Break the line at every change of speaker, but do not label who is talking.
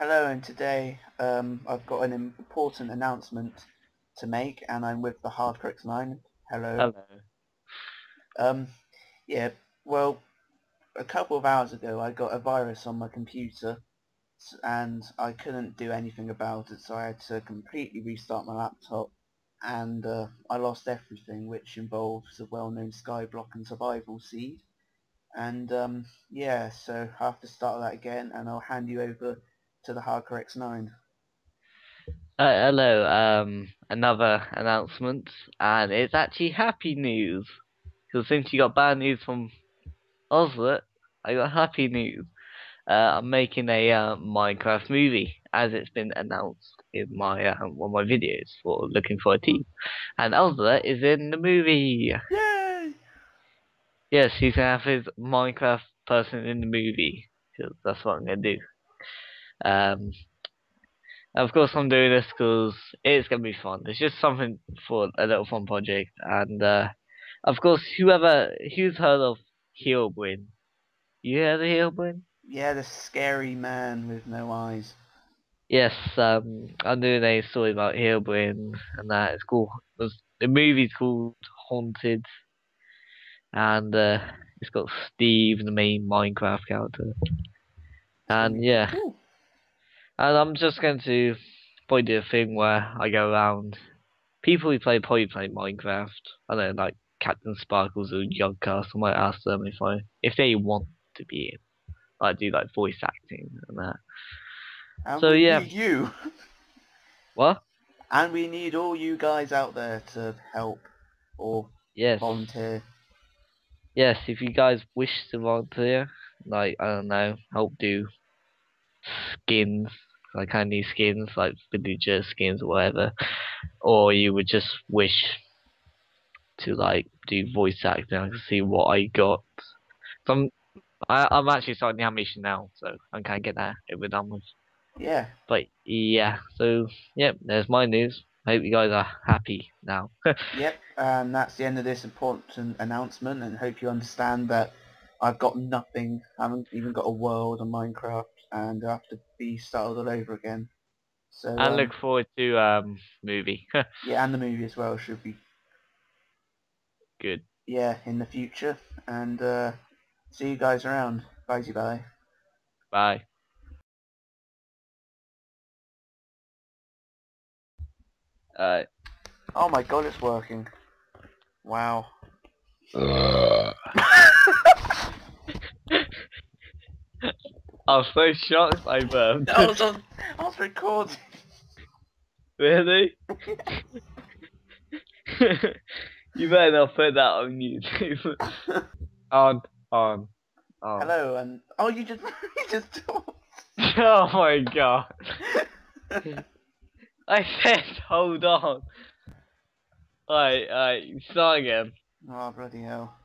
Hello, and today um, I've got an important announcement to make, and I'm with the Hardcore X9. Hello.
Hello.
Um, yeah, well, a couple of hours ago I got a virus on my computer, and I couldn't do anything about it, so I had to completely restart my laptop, and uh, I lost everything, which involves the well-known Skyblock and Survival Seed. And um, yeah, so I have to start that again, and I'll hand you over to the Hardcore X9.
Uh, hello. Um, another announcement, and it's actually happy news. Because since you got bad news from Ozzlet, I got happy news. Uh, I'm making a uh, Minecraft movie, as it's been announced in my uh, one of my videos for looking for a team, and Ozzlet is in the movie.
Yay!
Yes, he's gonna have his Minecraft person in the movie, 'cause that's what I'm gonna do. Um, of course, I'm doing this because it's gonna be fun. It's just something for a little fun project, and uh, of course, whoever who's heard of Herobrine? You heard of Herobrine?
Yeah, the scary man with no eyes.
Yes, um, I'm doing a story about Herobrine, and that it's called the the movie's called Haunted, and uh, it's got Steve, the main Minecraft character, and yeah.
Ooh.
And I'm just going to probably do a thing where I go around people who play probably play Minecraft. I don't know, like CaptainSparklez or Yogscast. I might ask them if I if they want to be in. I do like voice acting and that.
And
So,
we
yeah.
need you.
What?
And we need all you guys out there to help or
Yes.
volunteer.
Yes, if you guys wish to volunteer, like I don't know, help do skins. Kind of need skins, like villager skins or whatever. Or you would just wish to like do voice acting. Can see what I got. So I'm, I, I'm actually starting the animation now, so I'm kind of get that over done with.
Yeah.
But yeah, so yeah, there's my news. I hope you guys are happy now.
Yep. And that's the end of this important announcement. And hope you understand that I've got nothing. I haven't even got a world on Minecraft, and I have to be started all over again. So
I
um,
look forward to um movie.
yeah, and the movie as well should be
Good.
yeah in the future. And uh, see you guys around. Bye, bye.
Bye. Uh,
Oh my god, it's working. Wow.
I was so shocked I burped.
I was on. I was recording.
really? you better not put that on YouTube. on, on, on.
Hello, and oh, you just you just talked.
Oh my god. I said hold on. Alright, alright, start again.
Oh bloody hell.